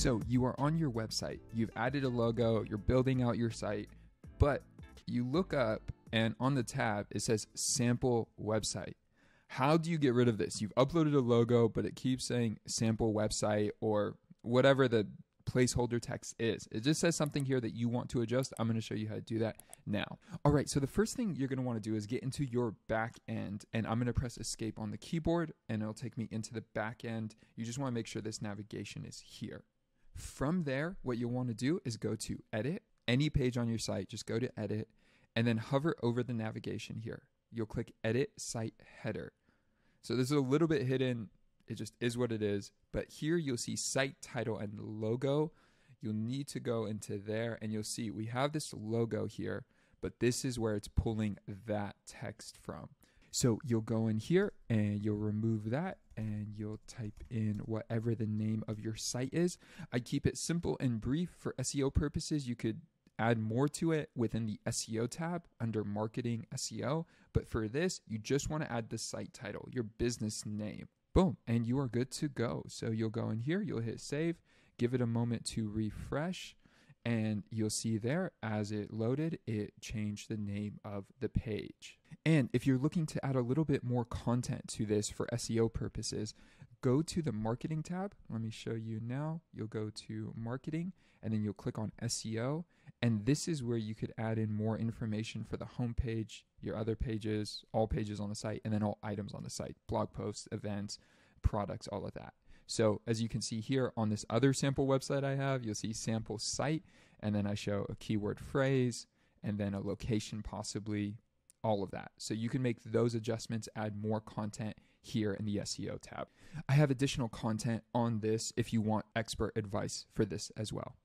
So you are on your website, you've added a logo, you're building out your site, but you look up and on the tab it says sample website. How do you get rid of this? You've uploaded a logo, but it keeps saying sample website or whatever the placeholder text is. It just says something here that you want to adjust. I'm going to show you how to do that now. All right, so the first thing you're going to want to do is get into your back end, and I'm going to press escape on the keyboard, and it'll take me into the back end. You just want to make sure this navigation is here. From there, what you'll want to do is go to edit, any page on your site, just go to edit, and then hover over the navigation here. You'll click edit site header. So this is a little bit hidden. It just is what it is. But here you'll see site title and logo. You'll need to go into there and you'll see we have this logo here, but this is where it's pulling that text from. So you'll go in here and you'll remove that and you'll type in whatever the name of your site is. I keep it simple and brief for SEO purposes. You could add more to it within the SEO tab under marketing SEO. But for this, you just want to add the site title, your business name. Boom, and you are good to go. So you'll go in here, you'll hit save, give it a moment to refresh, and you'll see there as it loaded, it changed the name of the page. And if you're looking to add a little bit more content to this for SEO purposes, go to the marketing tab. Let me show you now. You'll go to marketing and then you'll click on SEO. And this is where you could add in more information for the homepage, your other pages, all pages on the site, and then all items on the site blog posts, events, products, all of that. So as you can see here on this other sample website I have, you'll see sample site, and then I show a keyword phrase, and then a location possibly, all of that. So you can make those adjustments, add more content here in the SEO tab. I have additional content on this if you want expert advice for this as well.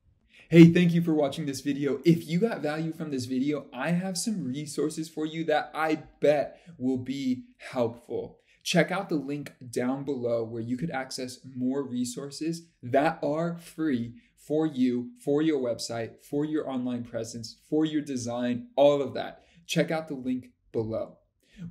Hey, thank you for watching this video. If you got value from this video, I have some resources for you that I bet will be helpful. Check out the link down below where you could access more resources that are free for you, for your website, for your online presence, for your design, all of that. Check out the link below.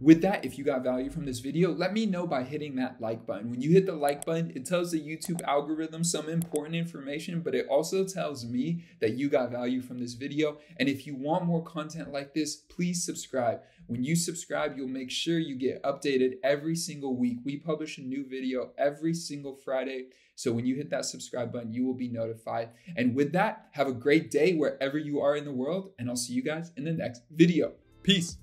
With that, if you got value from this video, let me know by hitting that like button. When you hit the like button, it tells the YouTube algorithm some important information, but it also tells me that you got value from this video. And if you want more content like this, please subscribe. When you subscribe, you'll make sure you get updated every single week. We publish a new video every single Friday. So when you hit that subscribe button, you will be notified. And with that, have a great day wherever you are in the world. And I'll see you guys in the next video. Peace.